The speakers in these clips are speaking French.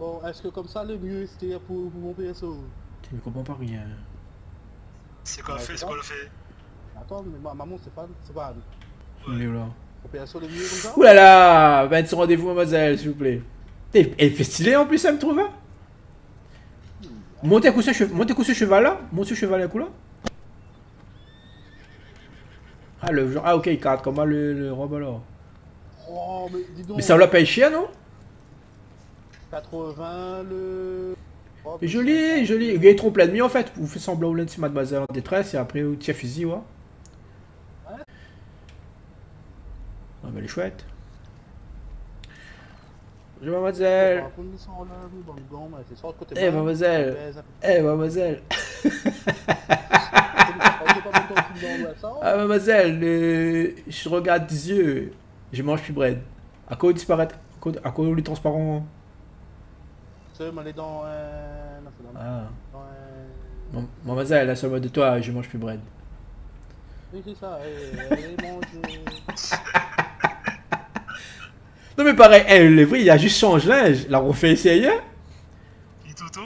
Bon, est-ce que comme ça, le mieux, c'était pour, pour mon PSO Tu ne comprends pas rien. C'est quoi Ouais, le fait c'est quoi ça? le fait? Attends, mais ma maman, c'est pas... C'est pas... Il est là? Mon PSO, le mieux comme ça? Ouh là là 26 rendez-vous, mademoiselle, s'il vous plaît. T'es- Elle fait stylé en plus, ça me trouve. Hein? Montez un coup ce cheval, montez un coup ce cheval là. Montez ce cheval un coup là. Ah, le genre. Ah, ok, il carte comment le, le robe alors. Oh, mais dis donc... Mais ça l'a paye cher, non? 80, le... Oh, Joli, joli. Il est trop plein de nuit en fait. Vous faites semblant de ces mademoiselle en détresse et après vous tirez fusil, ouais. Ah, mais elle est chouette. Bonjour, mademoiselle. Eh, mademoiselle. peu. Eh, mademoiselle. Tu me donnes ça, Ah, mademoiselle, le- je regarde des yeux. Je mange plus bread. À quoi disparaître À quoi, à quoi les transparents C'est mal dans un... non, dans- Ah. dans un- Mademoiselle, la seule mode de toi, je mange plus bread. Oui, c'est ça, allez, mange... Non, mais pareil, eh, le vrai, il a juste changé linge. Il a refait essayer.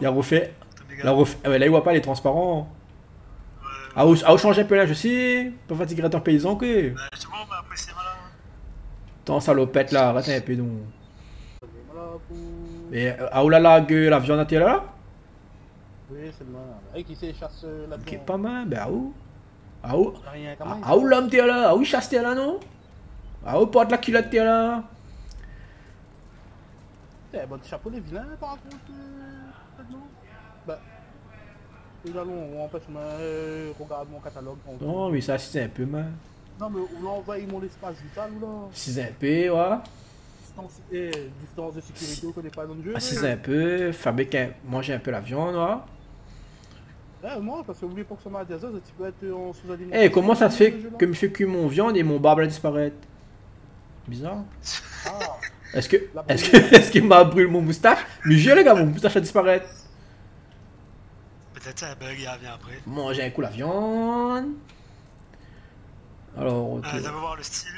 Il a refait. A méga. refait. Ah, mais là, il voit pas les transparents. Ah, où, ah, où changer un peu linge aussi. Pas fatigué un paysan, que. Ouais, C'est bon, mais après c'est malin. Tant salopette là, arrête un peu donc. Mais euh, là, que la viande terre là Oui, c'est le mal. Et qui sait chasse la Ok, pas mal, ben ah où Ah Ah où l'homme t'es là Ah il chasse t'es là non? Ah où porte la culotte t'es là Eh, bon, chapeau les vilains, par contre, euh, Bah... Et là, on empêche, mais euh, regarde mon catalogue. on- Non, mais ça c'est un peu mal. Non, mais on envahit mon espace vital, ou là? C'est un peu, ouais. Distance, eh, distance de sécurité, on connaît pas dans le jeu. Ah, c'est un peu, fabriquer, un- manger un peu la viande, ouais. Eh, moi, parce que oublie pour que ça m'a tu peux être en sous-alimentation. Eh, comment ça se fait là que me fait cuire mon viande et mon barbe là disparaître Bizarre. Ah, Est-ce que, est-ce que, est-ce qu'il m'a brûlé mon moustache? Mais j'ai les gars, mon moustache a disparaître. Peut-être c'est un bug, il revient après. Manger un coup la viande. Alors, ok. Ah, D'abord voir le style.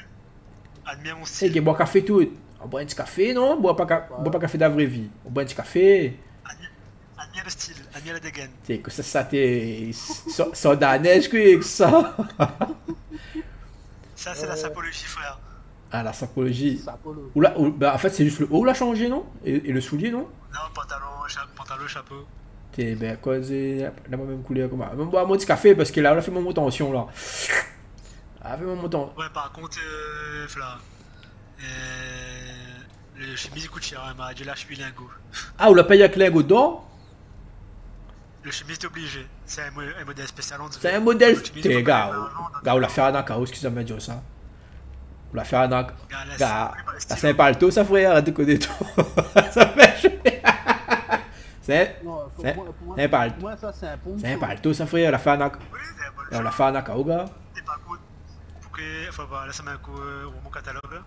Admire mon Eh, style. qui boit café tout. On boit un petit café, non? On boit pas, ca- on boit pas café de la vraie vie. On boit un petit café. Admire- Admire le style. Admire la dégaine. T'es que ça, ça t'es. Ça, la neige, que ça. Ça, c'est la sapologie, frère. Ah, la sapologie. Ou là, ou- bah, en fait, c'est juste le haut l'a changé, non? Et, et le soulier, non? Non, pantalon, cha- pantalon, chapeau. T'es, ben, quoi, c'est la même couleur que moi. Même boire mon petit café parce que là, on a fait mon tension, là. On a fait mon tension. Ouais, par contre, euh, là. Euh, le chemise coûte cher, hein, il m'a dit là, je suis lingot. Ah, on l'a payé avec lingot d'or Le chemise t'es obligé. C'est un, mo- un modèle spécial. C'est un modèle. T'es, gars, gars, on l'a fait un accord, excusez-moi de dire ça? On l'a accord. Gars, Gars, oublie pas le ça c'est palto, ça frère, de connaître tout. ça fait chier. C'est pour C'est- pour c'est un palto. pour ça, c'est un c'est palto, ça frère, on l'a c'est bon On l'a un accord, gars. T'es pas cool. Faut que. Faut pas laisser un coup euh, au mon catalogue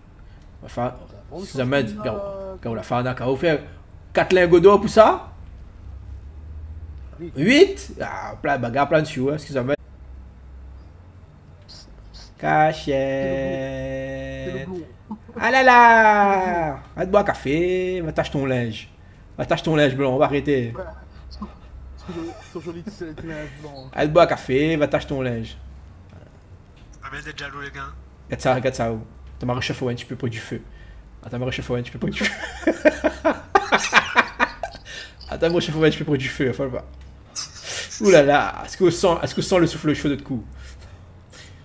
euh, gars, on l'a fait un accord. On fait 4 lingots d'or pour ça Oui. 8 Ah, plein, bagarre, plein de choux, hein, excusez-moi. Le Cachette. Ah là là Va te boire un café, va t'acheter ton linge. Va t'acheter ton linge blanc, on va arrêter. Va te boire un café, va t'acheter ton linge. Jaloux, les gars. Regarde ça, regarde ça. T'as ma réchauffe un petit peu près du feu. Attends, ma réchauffe un petit peu près du feu. Attends, ma réchauffe un petit peu près du feu, voir. Ouh là là, est-ce que vous sent, est-ce que sent le souffle chaud de notre cou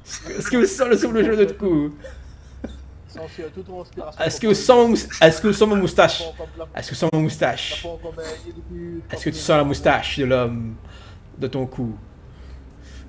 Est-ce que- vous sent le souffle chaud de notre cou. Est-ce que vous sent, est-ce que vous sent mon moustache? Est-ce que sent mon la moustache? Est-ce que tu sens la moustache de l'homme de ton cou?